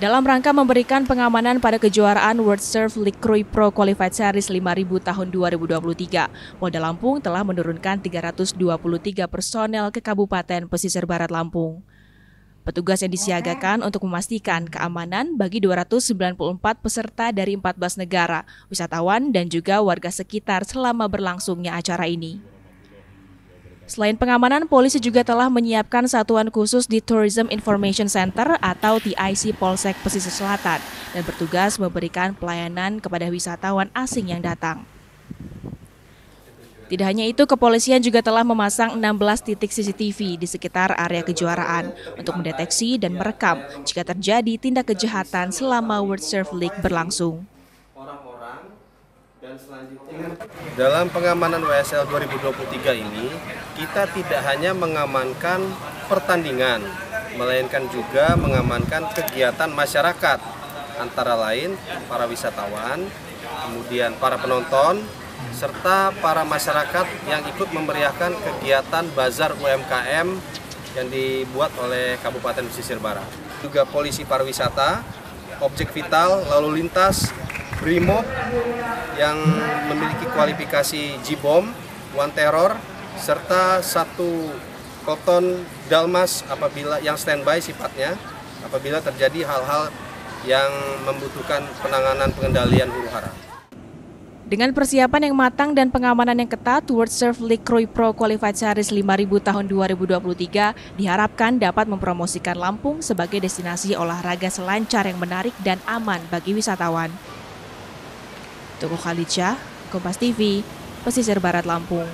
Dalam rangka memberikan pengamanan pada kejuaraan World Surf League Krui Pro Qualified Series 5000 tahun 2023, Polda Lampung telah menurunkan 323 personel ke Kabupaten Pesisir Barat Lampung. Petugas yang disiagakan untuk memastikan keamanan bagi 294 peserta dari 14 negara, wisatawan, dan juga warga sekitar selama berlangsungnya acara ini. Selain pengamanan, polisi juga telah menyiapkan satuan khusus di Tourism Information Center atau TIC Polsek Pesisir Selatan dan bertugas memberikan pelayanan kepada wisatawan asing yang datang. Tidak hanya itu, kepolisian juga telah memasang 16 titik CCTV di sekitar area kejuaraan untuk mendeteksi dan merekam jika terjadi tindak kejahatan selama World Surf League berlangsung. Dalam pengamanan WSL 2023 ini kita tidak hanya mengamankan pertandingan melainkan juga mengamankan kegiatan masyarakat antara lain para wisatawan, kemudian para penonton serta para masyarakat yang ikut memeriahkan kegiatan bazar UMKM yang dibuat oleh Kabupaten Pesisir Barat. Juga polisi pariwisata, objek vital, lalu lintas, BRIMOB yang memiliki kualifikasi J-BOM, One Terror, serta satu koton Dalmas apabila yang standby sifatnya apabila terjadi hal-hal yang membutuhkan penanganan pengendalian huru hara. Dengan persiapan yang matang dan pengamanan yang ketat, World Surf League Krui Pro Qualified Series 5000 tahun 2023 diharapkan dapat mempromosikan Lampung sebagai destinasi olahraga selancar yang menarik dan aman bagi wisatawan. Tuku Khalidsyah, Kompas TV, Pesisir Barat Lampung.